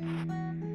Música